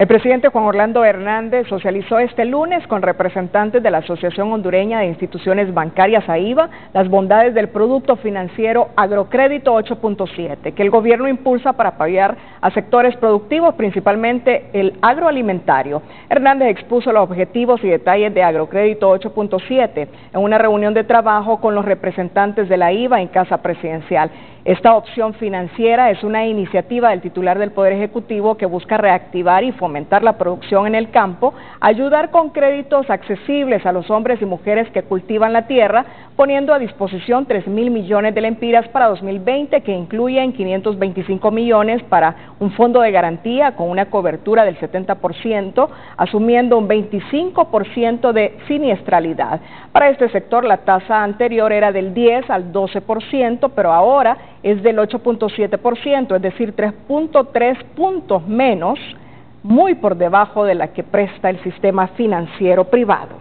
El presidente Juan Orlando Hernández socializó este lunes con representantes de la Asociación Hondureña de Instituciones Bancarias AIBA las bondades del producto financiero Agrocrédito 8.7 que el gobierno impulsa para apoyar a sectores productivos, principalmente el agroalimentario. Hernández expuso los objetivos y detalles de Agrocrédito 8.7 en una reunión de trabajo con los representantes de la IVA en Casa Presidencial. Esta opción financiera es una iniciativa del titular del Poder Ejecutivo que busca reactivar y fomentar la producción en el campo, ayudar con créditos accesibles a los hombres y mujeres que cultivan la tierra, poniendo a disposición 3 mil millones de lempiras para 2020 que incluyen 525 millones para un fondo de garantía con una cobertura del 70%, asumiendo un 25% de siniestralidad. Para este sector la tasa anterior era del 10 al 12%, pero ahora es del 8.7%, es decir, 3.3 puntos menos, muy por debajo de la que presta el sistema financiero privado.